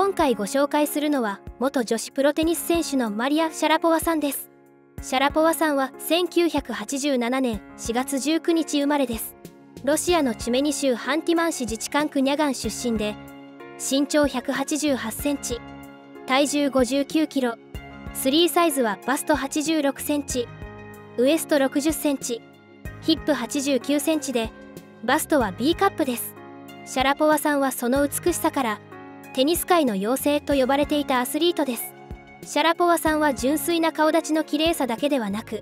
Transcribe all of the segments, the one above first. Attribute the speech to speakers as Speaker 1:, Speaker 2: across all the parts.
Speaker 1: 今回ご紹介するのは元女子プロテニス選手のマリア・シャラポワさんです。シャラポワさんは1987年4月19日生まれです。ロシアのチュメニ州ハンティマン市自治管区ニャガン出身で身長188センチ体重59キロスリーサイズはバスト86センチウエスト60センチヒップ89センチでバストは B カップです。シャラポワさんはその美しさからテニス界の妖精と呼ばれていたアスリートです。シャラポワさんは純粋な顔立ちの綺麗さだけではなく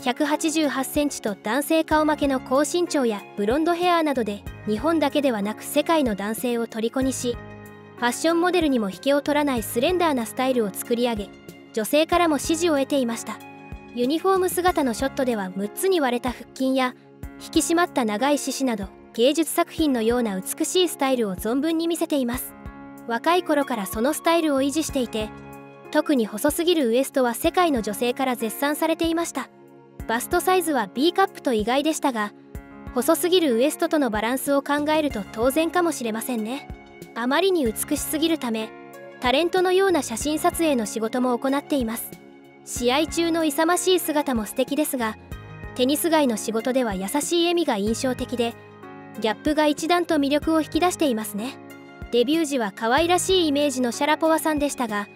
Speaker 1: 188センチと男性顔負けの高身長やブロンドヘアなどで日本だけではなく世界の男性を虜にしファッションモデルにも引けを取らないスレンダーなスタイルを作り上げ女性からも支持を得ていました。ユニフォーム姿のショットでは6つに割れた腹筋や引き締まった長い獅子など芸術作品のような美しいスタイルを存分に見せています。若い頃からそのスタイルを維持していて特に細すぎるウエストは世界の女性から絶賛されていました。バストサイズは B カップと意外でしたが細すぎるウエストとのバランスを考えると当然かもしれませんね。あまりに美しすぎるためタレントのような写真撮影の仕事も行っています。試合中の勇ましい姿も素敵ですがテニス街の仕事では優しい笑みが印象的でギャップが一段と魅力を引き出していますね。デビュー時は可愛らしいイメージのシャラポワさんでしたが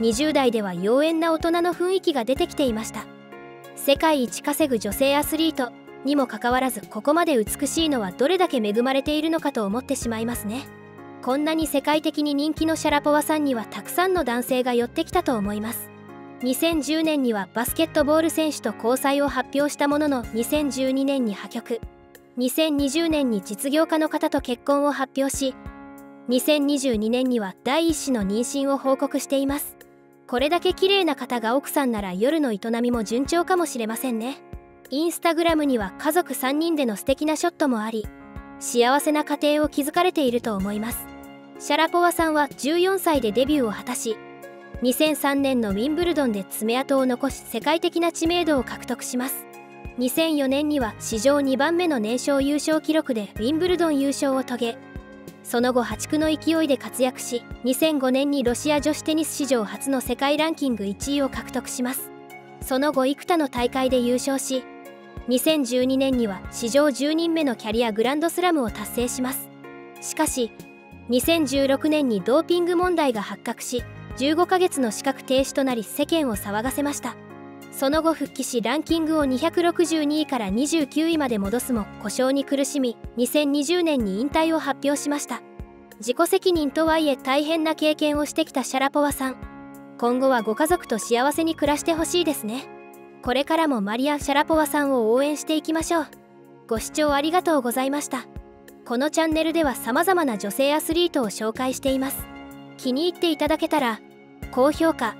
Speaker 1: 20代では妖艶な大人の雰囲気が出てきていました。世界一稼ぐ女性アスリートにもかかわらずここまで美しいのはどれだけ恵まれているのかと思ってしまいますね。こんなに世界的に人気のシャラポワさんにはたくさんの男性が寄ってきたと思います。2010年にはバスケットボール選手と交際を発表したものの2012年に破局。2020年に実業家の方と結婚を発表し2022年には第一子の妊娠を報告しています。これだけ綺麗な方が奥さんなら夜の営みも順調かもしれませんね。インスタグラムには家族3人での素敵なショットもあり幸せな家庭を築かれていると思います。シャラポワさんは14歳でデビューを果たし2003年のウィンブルドンで爪痕を残し世界的な知名度を獲得します。2004年には史上2番目の年少優勝記録でウィンブルドン優勝を遂げその後破竹の勢いで活躍し2005年にロシア女子テニス史上初の世界ランキング1位を獲得します。その後幾多の大会で優勝し2012年には史上10人目のキャリアグランドスラムを達成します。しかし2016年にドーピング問題が発覚し15ヶ月の資格停止となり世間を騒がせました。その後復帰しランキングを262位から29位まで戻すも故障に苦しみ2020年に引退を発表しました。自己責任とはいえ大変な経験をしてきたシャラポワさん。今後はご家族と幸せに暮らしてほしいですね。これからもマリア・シャラポワさんを応援していきましょう。ご視聴ありがとうございました。このチャンネルでは様々な女性アスリートを紹介しています。気に入っていただけたら高評価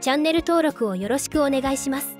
Speaker 1: チャンネル登録をよろしくお願いします。